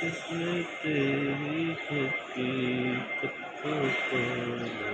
किसने तेरी हकीकत को तोड़ा